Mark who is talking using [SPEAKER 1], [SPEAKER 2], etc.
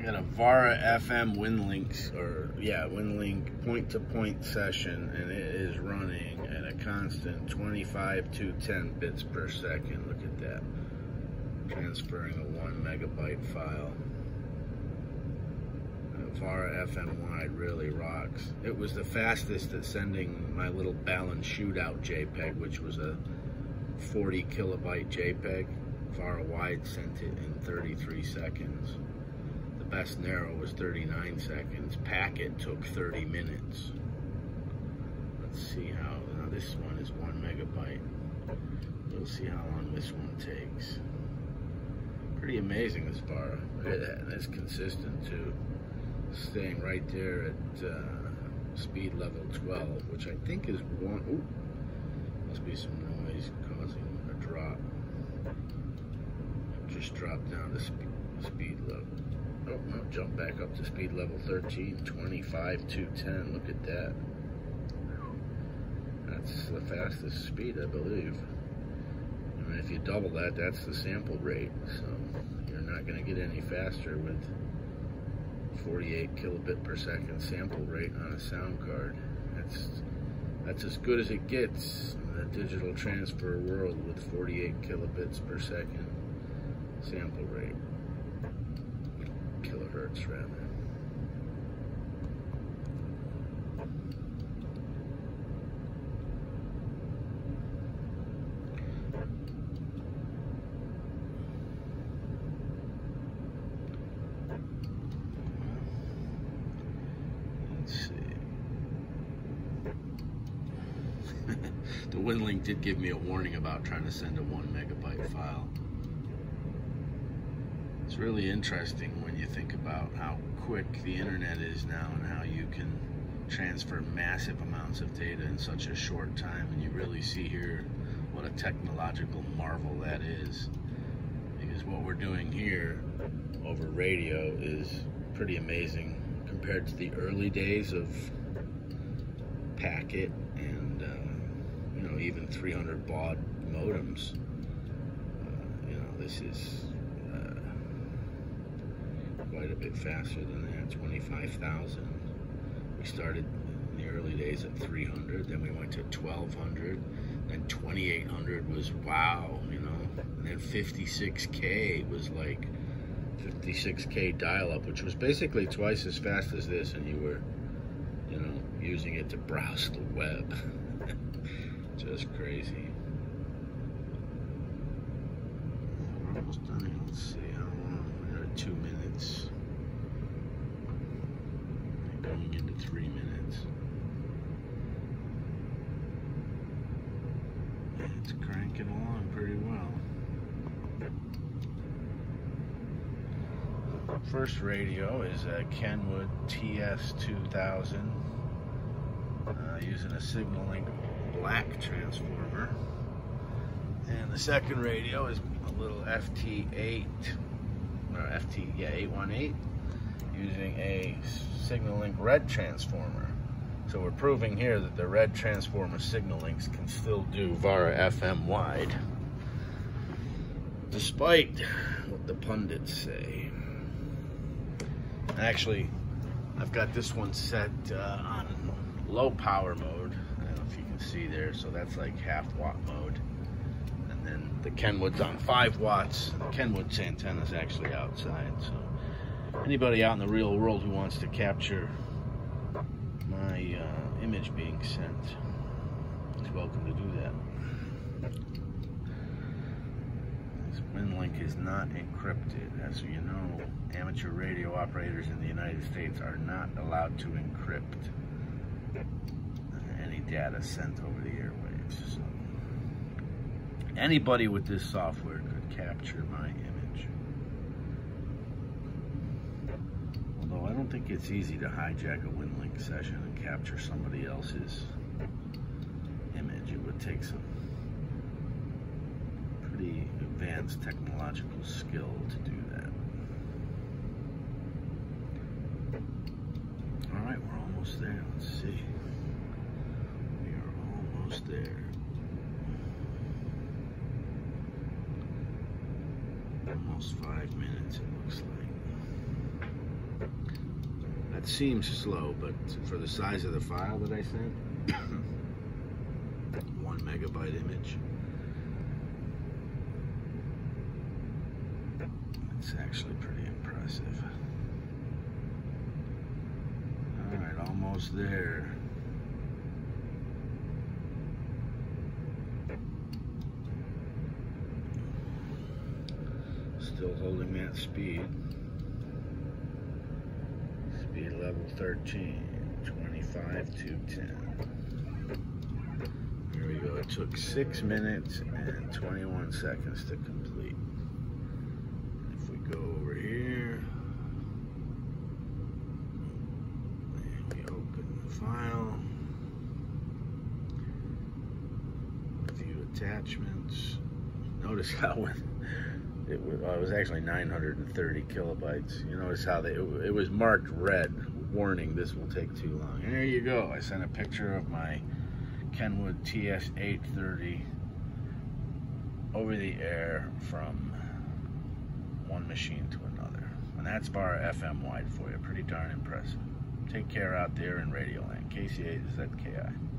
[SPEAKER 1] I got a Vara FM WinLinks, or yeah, WinLink point-to-point session, and it is running at a constant 25 to 10 bits per second. Look at that. Transferring a one megabyte file. Vara FM Wide really rocks. It was the fastest at sending my little Balun Shootout JPEG, which was a 40 kilobyte JPEG. Vara Wide sent it in 33 seconds. Narrow was 39 seconds. Packet took 30 minutes. Let's see how, now this one is one megabyte. We'll see how long this one takes. Pretty amazing this Vara. And it's consistent too. Staying right there at uh, speed level 12, which I think is one. Ooh, must be some noise causing a drop. Just dropped down to speed jump back up to speed level 13, 25 to 10. Look at that. That's the fastest speed, I believe. And if you double that, that's the sample rate. So you're not going to get any faster with 48 kilobit per second sample rate on a sound card. That's that's as good as it gets in the digital transfer world with 48 kilobits per second sample rate. Kilohertz rather. the WinLink did give me a warning about trying to send a one megabyte file. It's really interesting when you think about how quick the internet is now and how you can transfer massive amounts of data in such a short time. And you really see here what a technological marvel that is. Because what we're doing here over radio is pretty amazing compared to the early days of packet and uh, you know even 300 baud modems. Uh, you know this is quite a bit faster than that. 25,000. We started in the early days at 300, then we went to 1200, then 2800 was wow, you know, and then 56k was like 56k dial-up, which was basically twice as fast as this, and you were, you know, using it to browse the web. Just crazy. We're almost done here. Let's see how long. We're at two minutes. Going into three minutes. It's cranking along pretty well. First radio is a Kenwood TS2000 uh, using a SignaLink black transformer. And the second radio is a little FT8, or FT, yeah, 818, using a SignaLink red transformer. So we're proving here that the red transformer SignaLinks can still do VARA FM wide, despite what the pundits say. Actually, I've got this one set uh, on low power mode. I don't know if you can see there. So that's like half watt mode. And then the Kenwood's on five watts. The Kenwood's antenna is actually outside. So anybody out in the real world who wants to capture my uh, image being sent is welcome to do that. This WinLink is not encrypted. As you know, amateur radio operators in the United States are not allowed to encrypt any data sent over the airwaves. So anybody with this software could capture my image. Although I don't think it's easy to hijack a WinLink session and capture somebody else's image. It would take some pretty advanced technological skill to do that. All right, we're almost there. Let's see. We are almost there. Almost five minutes, it looks like. That seems slow, but for the size of the file that I sent, one megabyte image, it's actually pretty impressive. All right, almost there. Still holding that speed. Speed level 13, 25 to 10. Here we go. It took 6 minutes and 21 seconds to complete. If we go over here, we open the file, view attachments. Notice how when it was, actually 930 kilobytes. You notice how they, it was marked red, warning this will take too long. And there you go. I sent a picture of my Kenwood TS830 over the air from one machine to another. And that's Vara FM wide for you. Pretty darn impressive. Take care out there in Radio Land. KC8 ZKI.